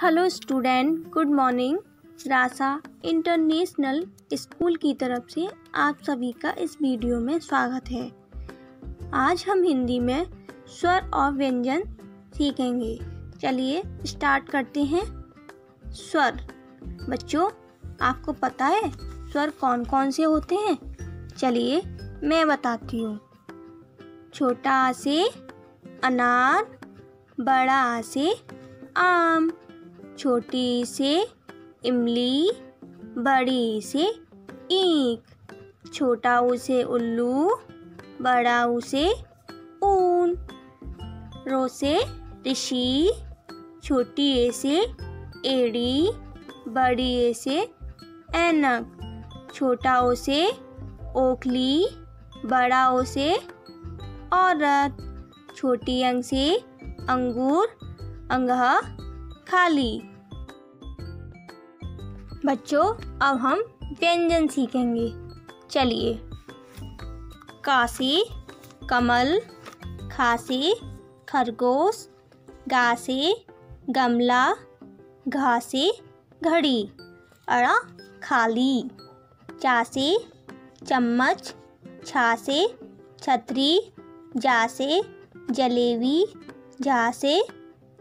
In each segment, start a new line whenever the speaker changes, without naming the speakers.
Hello student, good morning. Rasa international school की तरफ़ से आप सभी का इस वीडियो में स्वागत है। आज हम हिंदी में स्वर और व्यंजन सीखेंगे। चलिए स्टार्ट करते हैं। स्वर। बच्चों, आपको पता है स्वर कौन कौन से होते हैं? चलिए मैं बताती हूँ। छोटा से, अनार, बड़ा से, आम। छोटी से इमली, बड़ी से ईंक छोटा उसे उल्लू, बड़ा उसे ऊन, रो से ऋषि, छोटी ए से एड़ी, बड़ी ए से ऐनक, छोटा ओ से ओखली, बड़ा ओ से औरत, छोटी अंग से अंगूर, अंगह खाली। बच्चों, अब हम व्यंजन सीखेंगे। चलिए। काशी, कमल, खासी, खरगोश, गासे, गमला, घासे, घड़ी, अड़ा खाली। चासे, चम्मच, छासे, छतरी, जासे, जलेबी, झासे,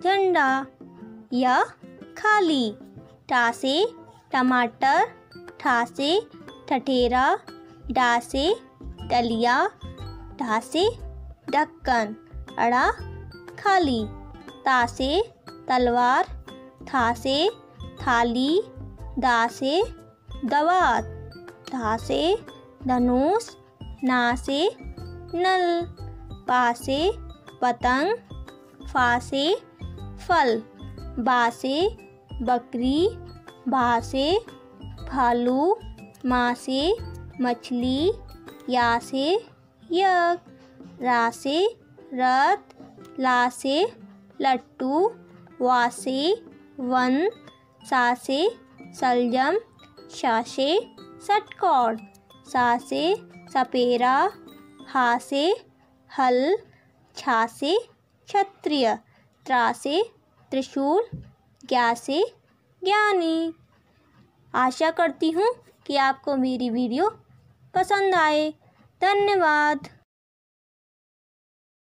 झंडा। या खाली। टासे टमाटर, ठासे ठठेरा, डासे डलिया ढासे ढक्कन, अड़ा खाली। तासे तलवार थासे थाली, दासे दवात धासे धनुष, नासे नल, पासे पतंग, फासे फल। बासे, बकरी भासे भालू, मासे, मछली, यासे, यक, रासे रथ लासे, लट्टू, वासे, वन, सासे, सलजम, शासे सटकौड़ सासे, सपेरा, हासे, हल, छासे, क्षत्रिय, त्रासे त्रिशूल ज्ञासे ज्ञानी। आशा करती हूँ कि आपको मेरी वीडियो पसंद आए। धन्यवाद।